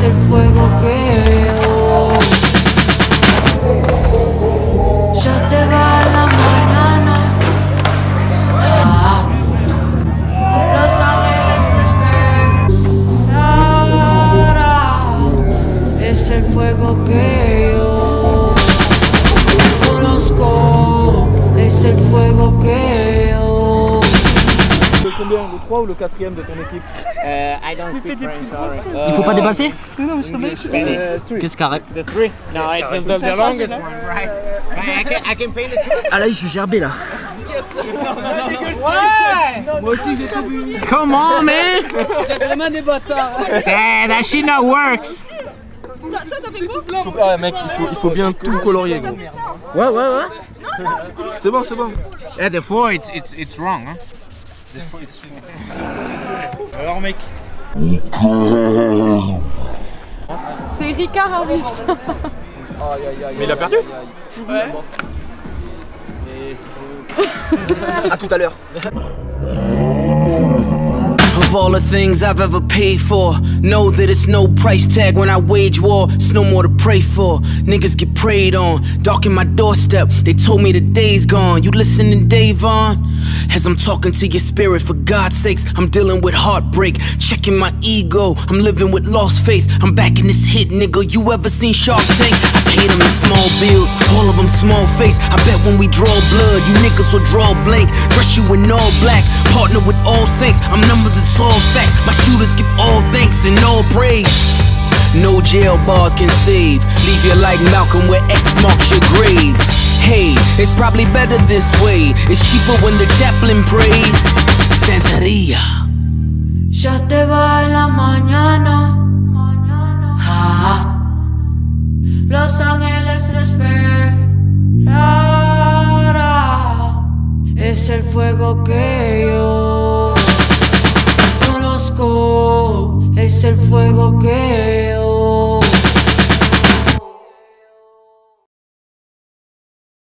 es el fuego que veo. Ya te va la mañana. Los ángeles esperarán. Es el fuego que yo conozco. Es el fuego que combien Le 3 ou le 4ème de ton équipe Uh, I don't speak French, sorry. Il faut pas dépasser Spanish. Qu'est-ce carré The three? No, it's the, the longest one, right? I, I can, I can pay the two. Ah là, je suis gerbé là. What? Come on, man! Vraiment des bâtards. That, shit not works. Faut- Ah mec, il faut, il faut bien tout colorier gros. What, what, what? C'est bon, c'est bon. Yeah, the four, it's, it's, it's wrong, huh? Alors mec, C'est Ricard Harris. mais il a perdu À tout à l'heure. Of all the things I've ever paid for, know that it's no price tag when I wage war. It's no more to pray for. Niggas get preyed on, darken my doorstep. They told me the day's gone. You listening, De'Von? As I'm talking to your spirit, for God's sakes, I'm dealing with heartbreak, checking my ego. I'm living with lost faith. I'm back in this hit, nigga. You ever seen Shark Tank? I paid them in small bills, all of them small face. I bet when we draw blood, you niggas will draw blank. Dress you in all black, partner with all saints. I'm numbers, it's all facts. My shooters give all thanks and all praise. No jail bars can save. Leave you like Malcolm where X marks your grave. Hey, it's probably better this way. It's cheaper when the chaplain prays. Santeria. Ya te va en la mañana. Ah, Los ángeles esperarán. Es el fuego que El fuego que